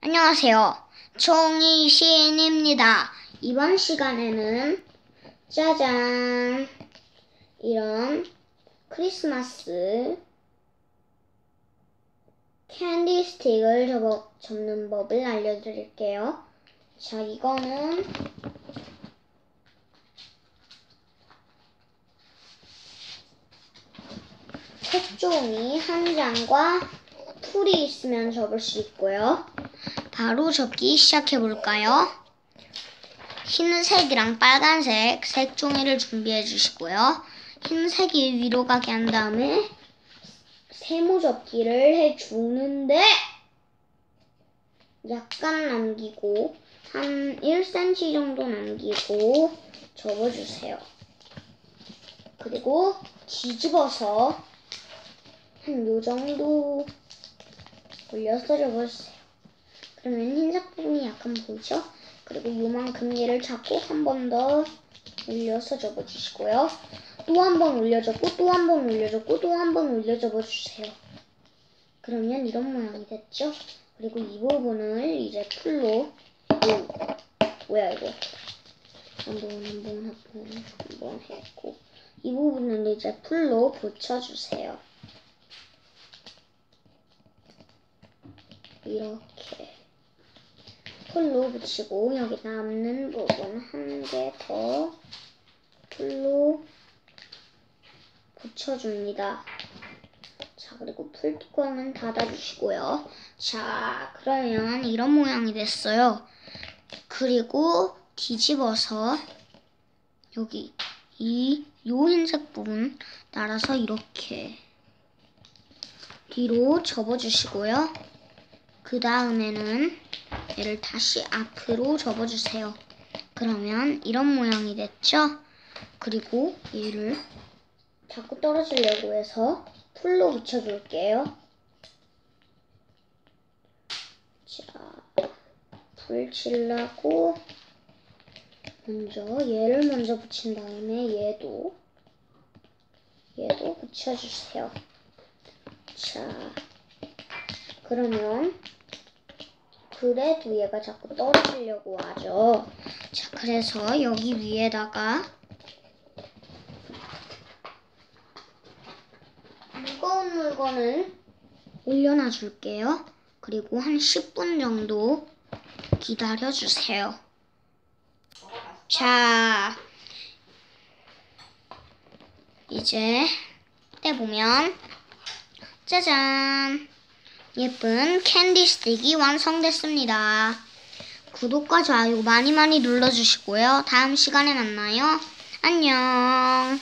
안녕하세요. 종이 시인입니다. 이번 시간에는 짜잔 이런 크리스마스 캔디 스틱을 접어, 접는 법을 알려드릴게요. 자, 이거는 색종이 한 장과 풀이 있으면 접을 수 있고요. 바로 접기 시작해 볼까요? 흰색이랑 빨간색 색종이를 준비해 주시고요. 흰색이 위로 가게 한 다음에 세모 접기를 해 주는데 약간 남기고 한 1cm 정도 남기고 접어주세요. 그리고 뒤집어서 한 요 정도 올려서 접어주세요. 그러면 흰색 부분이 약간 보이죠? 그리고 요만큼 얘를 잡고 한 번 더 올려서 접어주시고요. 또 한 번 올려접고 또 한 번 올려접고 또 한 번 올려접어주세요. 그러면 이런 모양이 됐죠? 그리고 이 부분을 이제 풀로 오, 뭐야 이거 한번 한번 한번 한번 했고 이 부분을 이제 풀로 붙여주세요. 이렇게 풀로 붙이고 여기 남는 부분 한 개 더 풀로 붙여줍니다. 자 그리고 풀 뚜껑은 닫아주시고요. 자 그러면 이런 모양이 됐어요. 그리고 뒤집어서 여기 이 요 흰색 부분 따라서 이렇게 뒤로 접어주시고요. 그 다음에는 얘를 다시 앞으로 접어주세요. 그러면 이런 모양이 됐죠? 그리고 얘를 자꾸 떨어지려고 해서 풀로 붙여줄게요. 자, 불 칠라고 먼저 얘를 먼저 붙인 다음에 얘도 얘도 붙여주세요. 자, 그러면 그래도 얘가 자꾸 떨어지려고 하죠. 자, 그래서 여기 위에다가 무거운 물건을 올려놔 줄게요. 그리고 한 10분 정도 기다려 주세요. 자, 이제 떼보면 짜잔! 예쁜 캔디 스틱이 완성됐습니다. 구독과 좋아요 많이 많이 눌러주시고요. 다음 시간에 만나요. 안녕.